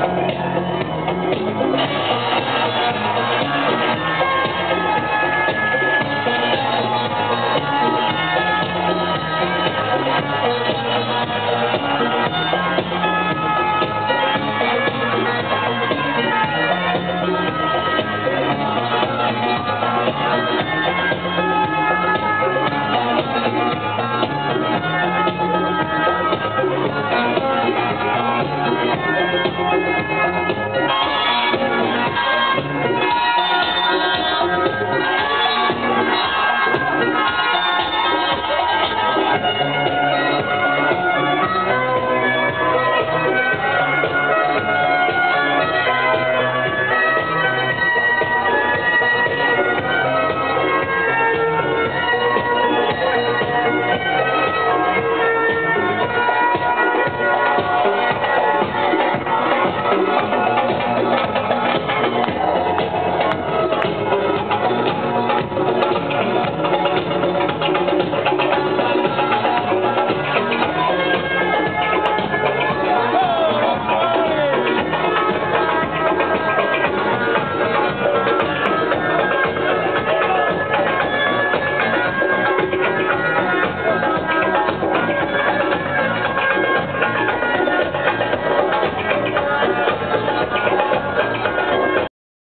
Amen.